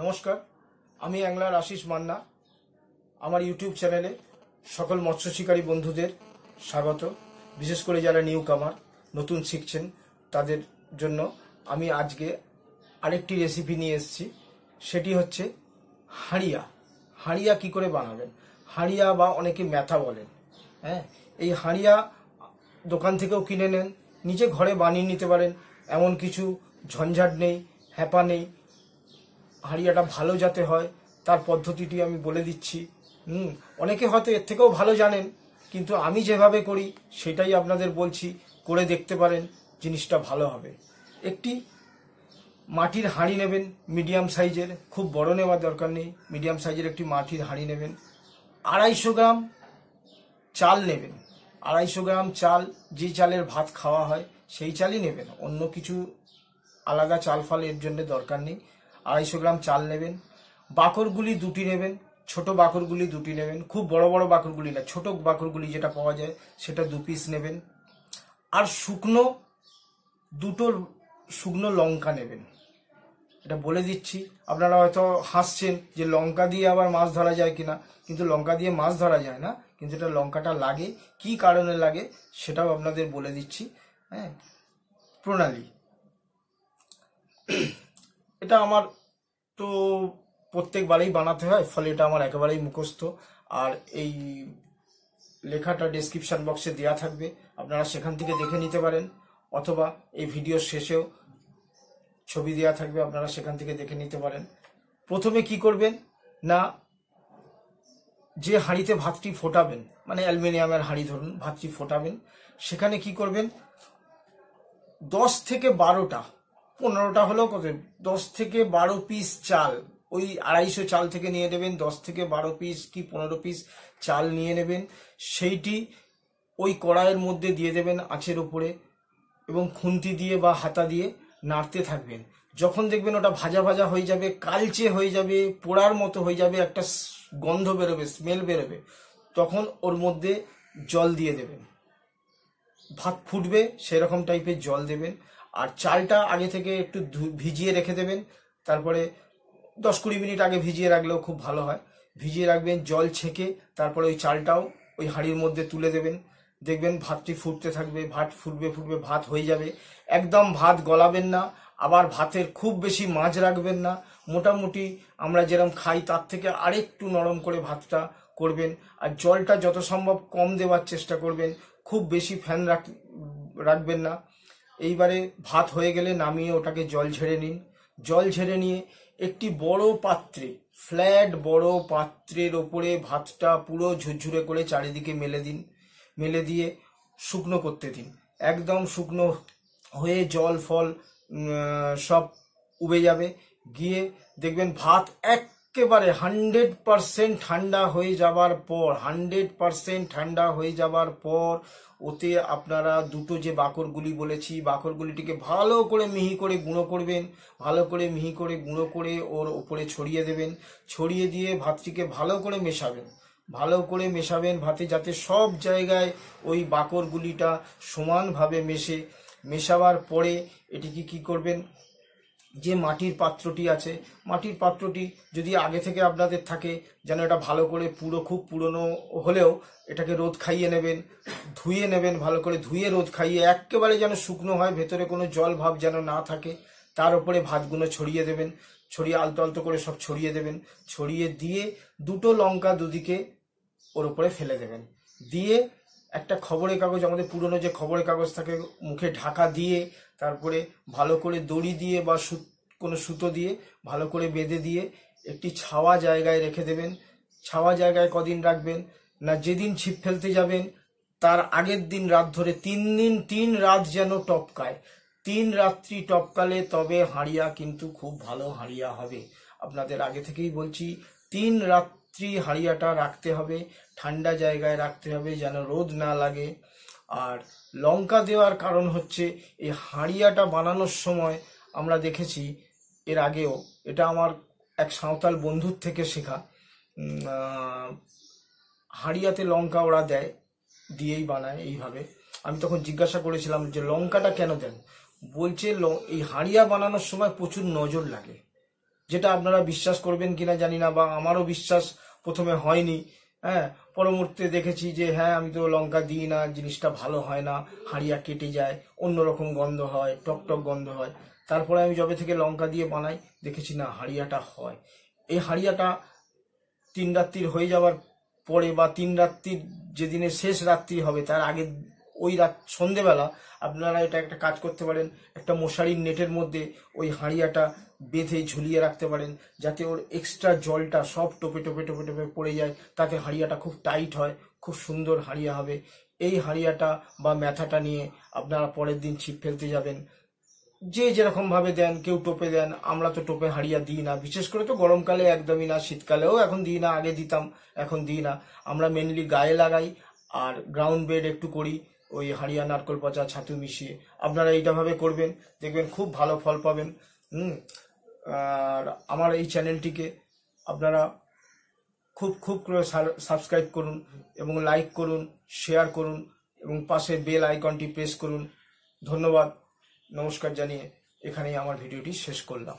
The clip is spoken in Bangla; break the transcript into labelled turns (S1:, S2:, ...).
S1: নমস্কার, আমি অ্যাংলার আশিস মান্না। আমার ইউটিউব চ্যানেলে সকল মৎস্য শিকারী বন্ধুদের স্বাগত। বিশেষ করে যারা নিউ কামার নতুন শিখছেন, তাদের জন্য আমি আজকে আরেকটি রেসিপি নিয়ে এসেছি। সেটি হচ্ছে হাঁড়িয়া। হাঁড়িয়া কি করে বানাবেন? হাড়িয়া বা অনেকে ম্যাথা বলেন হ্যাঁ? এই হাঁড়িয়া দোকান থেকেও কিনে নেন, নিজে ঘরে বানিয়ে নিতে পারেন। এমন কিছু ঝঞ্ঝাট নেই, হ্যাপা নেই হাঁড়িয়াটা ভালো যাতে হয়, তার পদ্ধতিটি আমি বলে দিচ্ছি। হুম, অনেকে হয়তো এর থেকেও ভালো জানেন, কিন্তু আমি যেভাবে করি, সেটাই আপনাদের বলছি, করে দেখতে পারেন, জিনিসটা ভালো হবে। একটি মাটির হাঁড়ি নেবেন, মিডিয়াম সাইজের, খুব বড় নেওয়ার দরকার নেই, মিডিয়াম সাইজের একটি মাটির হাঁড়ি নেবেন। আড়াইশো গ্রাম চাল নেবেন, আড়াইশো গ্রাম চাল, যে চালের ভাত খাওয়া হয়, সেই চালই নেবেন। অন্য কিছু আলাদা চাল ফাল এর জন্য দরকার নেই। আড়াইশো গ্রাম চাল নেবেন। বাকরগুলি দুটি নেবেন, ছোট বাকরগুলি দুটি নেবেন, খুব বড় বড় বাকরগুলি না, ছোট বাকরগুলি যেটা পাওয়া যায় সেটা দু পিস নেবেন। আর শুকনো, দুটো শুকনো লঙ্কা নেবেন। এটা বলে দিচ্ছি, আপনারা হয়তো হাসছেন যে লঙ্কা দিয়ে আবার মাছ ধরা যায় কিনা, কিন্তু লঙ্কা দিয়ে মাছ ধরা যায় না, কিন্তু এটা লঙ্কাটা লাগে, কি কারণে লাগে সেটাও আপনাদের বলে দিচ্ছি হ্যাঁ প্রণালী। এটা আমার তো প্রত্যেকবারেই বানাতে হয়, ফলে এটা আমার একেবারেই মুখস্থ। আর এই লেখাটা ডেসক্রিপশন বক্সে দেওয়া থাকবে। আপনারা সেখান থেকে দেখে নিতে পারেন, অথবা এই ভিডিওর শেষেও ছবি দেওয়া থাকবে, আপনারা সেখান থেকে দেখে নিতে পারেন। প্রথমে কি করবেন? না, যে হাঁড়িতে ভাতটি ফোটাবেন মানে অ্যালুমিনিয়ামের হাঁড়ি ধরুন, ভাতটি ফোটাবেন, সেখানে কি করবেন? দশ থেকে বারোটা পনেরোটা হলেও কত দশ থেকে বারো পিস চাল, ওই আড়াইশো চাল থেকে নিয়ে নেবেন। দশ থেকে বারো পিস কি পনেরো পিস চাল নিয়ে নেবেন। সেইটি ওই কড়াইয়ের মধ্যে দিয়ে দেবেন আঁচের উপরে এবং খুন্তি দিয়ে বা হাতা দিয়ে নাড়তে থাকবেন। যখন দেখবেন ওটা ভাজা ভাজা হয়ে যাবে, কালচে হয়ে যাবে, পোড়ার মতো হয়ে যাবে, একটা গন্ধ বেরোবে স্মেল বেরোবে, তখন ওর মধ্যে জল দিয়ে দেবেন। ভাত ফুটবে, সেরকম টাইপের জল দেবেন। আর চালটা আগে থেকে একটু ভিজিয়ে রেখে দেবেন। তারপরে দশ কুড়ি মিনিট আগে ভিজিয়ে রাখলেও খুব ভালো হয়। ভিজিয়ে রাখবেন, জল ছেঁকে তারপরে ওই চালটাও ওই হাঁড়ির মধ্যে তুলে দেবেন। দেখবেন ভাতটি ফুটতে থাকবে, ভাত ফুটবে ফুটবে, ভাত হয়ে যাবে। একদম ভাত গলাবেন না, আবার ভাতের খুব বেশি মাছ রাখবেন না। মোটামুটি আমরা যেরকম খাই, তার থেকে আরেকটু নরম করে ভাতটা করবেন। আর জলটা যত সম্ভব কম দেওয়ার চেষ্টা করবেন, খুব বেশি ফ্যান রাখ, রাখবেন না। এইবারে ভাত হয়ে গেলে নামিয়ে ওটাকে জল ঝেড়ে নিন। জল ঝেড়ে নিয়ে একটি বড় পাত্রে, ফ্ল্যাট বড় পাত্রের ওপরে ভাতটা পুরো ঝুরঝুরে করে চারিদিকে মেলে দিন, মেলে দিয়ে শুকনো করতে দিন। একদম শুকনো হয়ে জল, ফল সব উবে যাবে। গিয়ে দেখবেন ভাত একেবারে হান্ড্রেড পারসেন্ট ঠান্ডা হয়ে যাবার পর, হান্ড্রেড পারসেন্ট ঠান্ডা হয়ে যাবার পর, ওতে আপনারা দুটো যে বাকরগুলি বলেছি, বাকরগুলিটিকে ভালো করে মিহি করে গুঁড়ো করবেন, ভালো করে মিহি করে গুঁড়ো করে ওর ওপরে ছড়িয়ে দেবেন, ছড়িয়ে দিয়ে ভাতটিকে ভালো করে মেশাবেন, ভালো করে মেশাবেন ভাতে যাতে সব জায়গায় ওই বাকরগুলিটা সমানভাবে মেশে, মেশাবার পরে এটিকে কি করবেন যে মাটির পাত্রটি আছে, মাটির পাত্রটি যদি আগে থেকে আপনাদের থাকে, যেন এটা ভালো করে পুরো খুব পুরনো হলেও এটাকে রোদ খাইয়ে নেবেন, ধুয়ে নেবেন, ভালো করে ধুয়ে রোদ খাইয়ে একেবারে যেন শুকনো হয়, ভেতরে কোনো জল ভাব যেন না থাকে, তার উপরে ভাতগুলো ছড়িয়ে দেবেন, ছড়িয়ে আলতো আলতো করে সব ছড়িয়ে দেবেন, ছড়িয়ে দিয়ে দুটো লঙ্কা দুদিকে ওর উপরে ফেলে দেবেন। দিয়ে একটা খবরের কাগজ, আমাদের পুরনো যে খবরের কাগজ থাকে, মুখে ঢাকা দিয়ে, তারপরে ভালো করে দড়ি দিয়ে বা কোনো সুতো দিয়ে, ভালো করে বেঁধে দিয়ে একটি ছাওয়া জায়গায় রেখে দেবেন। ছাওয়া জায়গায় কদিন রাখবেন? না, যেদিন ছিপ ফেলতে যাবেন, তার আগের দিন রাত ধরে তিন দিন, তিন রাত যেন টপকায়। তিন রাত্রি টপকালে তবে হাঁড়িয়া কিন্তু খুব ভালো হাঁড়িয়া হবে। আপনাদের আগে থেকেই বলছি তিন রাত্রি হাঁড়িয়াটা রাখতে হবে, ঠান্ডা জায়গায় রাখতে হবে যেন রোদ না লাগে। আর লঙ্কা দেওয়ার কারণ হচ্ছে, এই হাঁড়িয়াটা বানানোর সময় আমরা দেখেছি, এর আগেও, এটা আমার এক সাঁওতাল বন্ধুর থেকে শেখা হাঁড়িয়াতে লঙ্কা ওরা দেয়, দিয়েই বানায় এইভাবে। আমি তখন জিজ্ঞাসা করেছিলাম যে, লঙ্কাটা কেন দেন? বলছে এই হাঁড়িয়া বানানোর সময় প্রচুর নজর লাগে। যেটা আপনারা বিশ্বাস করবেন কিনা জানি না বা আমারও বিশ্বাস প্রথমে হয়নি। হ্যাঁ পরবর্তীতে দেখেছি যে হ্যাঁ আমি তো লঙ্কা দিই না, জিনিসটা ভালো হয় না, হাড়িয়া কেটে যায়, অন্যরকম গন্ধ হয় টক টক গন্ধ হয়। তারপরে আমি যবে থেকে লঙ্কা দিয়ে বানাই, দেখেছি না হাড়িয়াটা হয়। এই হাড়িয়াটা তিন রাত্রির হয়ে যাওয়ার পরে বা তিন রাত্রির যেদিনে শেষ রাত্রি হবে, তার আগে ওই রাত সন্ধেবেলা আপনারা এটা একটা কাজ করতে পারেন, একটা মশারির নেটের মধ্যে ওই হাঁড়িয়াটা বেঁধে ঝুলিয়ে রাখতে পারেন, যাতে ওর এক্সট্রা জলটা সব টোপে টোপে টোপে টোপে পড়ে যায়, তাতে হাঁড়িয়াটা খুব টাইট হয়, খুব সুন্দর হাঁড়িয়া হবে। এই হাঁড়িয়াটা বা ম্যাথাটা নিয়ে আপনারা পরের দিন ছিপ ফেলতে যাবেন। যে যেরকমভাবে দেন, কেউ টোপে দেন, আমরা তো টোপে হাড়িয়া দিই না। বিশেষ করে তো গরমকালে একদমই না, শীতকালেও এখন দিই না, আগে দিতাম, এখন দিই না। আমরা মেনলি গায়ে লাগাই আর গ্রাউন্ড বেড একটু করি। ওই হাড়িয়া নারকল পচা ছাতু মিশিয়ে। আপনারা এইটাভাবে করবেন, দেখবেন খুব ভালো ফল পাবেন। হুম? আর আমার এই চ্যানেলটিকে আপনারা খুব খুব করে সাবস্ক্রাইব করুন এবং লাইক করুন, শেয়ার করুন এবং পাশে বেল আইকনটি প্রেস করুন। ধন্যবাদ। নমস্কার জানিয়ে এখানেই আমার ভিডিওটি শেষ করলাম।